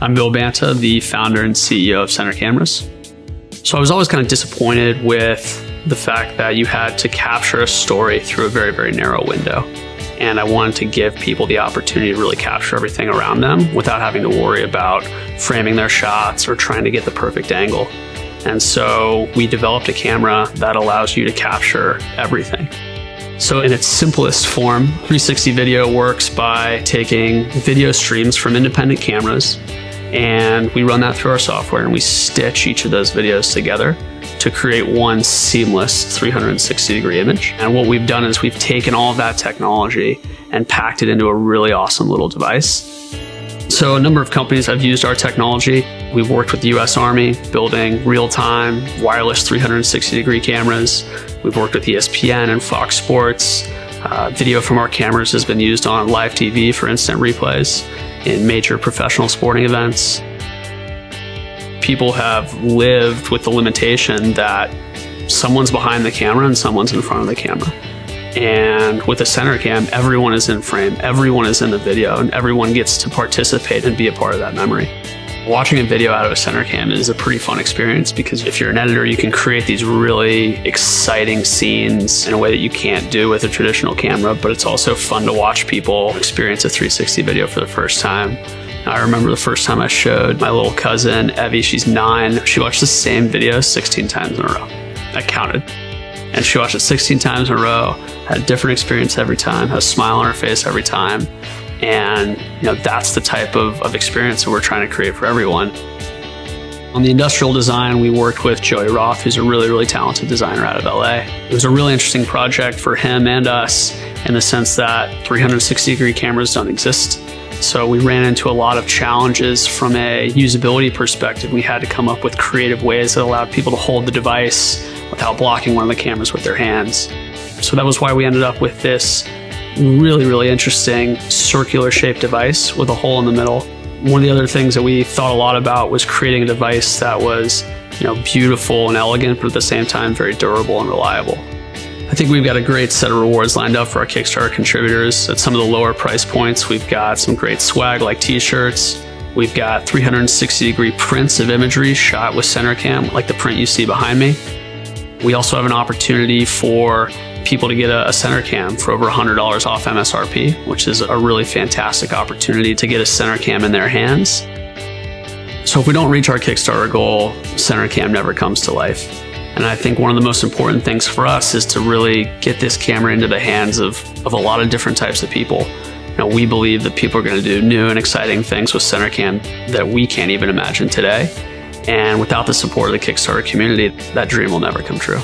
I'm Bill Banta, the founder and CEO of CENTR Cameras. So I was always kind of disappointed with the fact that you had to capture a story through a very, very narrow window. And I wanted to give people the opportunity to really capture everything around them without having to worry about framing their shots or trying to get the perfect angle. And so we developed a camera that allows you to capture everything. So, in its simplest form, 360 video works by taking video streams from independent cameras and we run that through our software and we stitch each of those videos together to create one seamless 360 degree image. And what we've done is we've taken all of that technology and packed it into a really awesome little device. So, a number of companies have used our technology. We've worked with the US Army building real time wireless 360 degree cameras. We've worked with ESPN and Fox Sports. Uh, video from our cameras has been used on live TV for instant replays in major professional sporting events. People have lived with the limitation that someone's behind the camera and someone's in front of the camera. And with a CENTR Cam, everyone is in frame, everyone is in the video, and everyone gets to participate and be a part of that memory. Watching a video out of a CENTR Cam is a pretty fun experience because if you're an editor, you can create these really exciting scenes in a way that you can't do with a traditional camera, but it's also fun to watch people experience a 360 video for the first time. I remember the first time I showed my little cousin, Evie, she's nine, she watched the same video 16 times in a row. I counted. And she watched it 16 times in a row, had a different experience every time, had a smile on her face every time. And you know, that's the type of, of experience that we're trying to create for everyone. On the industrial design, we worked with Joey Roth, who's a really, really talented designer out of LA. It was a really interesting project for him and us in the sense that 360 degree cameras don't exist. So we ran into a lot of challenges from a usability perspective. We had to come up with creative ways that allowed people to hold the device without blocking one of the cameras with their hands. So that was why we ended up with this really, really interesting circular shaped device with a hole in the middle. One of the other things that we thought a lot about was creating a device that was, you know, beautiful and elegant, but at the same time very durable and reliable. I think we've got a great set of rewards lined up for our Kickstarter contributors. At some of the lower price points, we've got some great swag like t-shirts. We've got 360 degree prints of imagery shot with CENTR Cam, like the print you see behind me. We also have an opportunity for people to get a, a CENTR Cam for over $100 off MSRP, which is a really fantastic opportunity to get a CENTR Cam in their hands. So if we don't reach our Kickstarter goal, CENTR Cam never comes to life. And I think one of the most important things for us is to really get this camera into the hands of, of a lot of different types of people. Know, we believe that people are going to do new and exciting things with center cam that we can't even imagine today. And without the support of the Kickstarter community, that dream will never come true.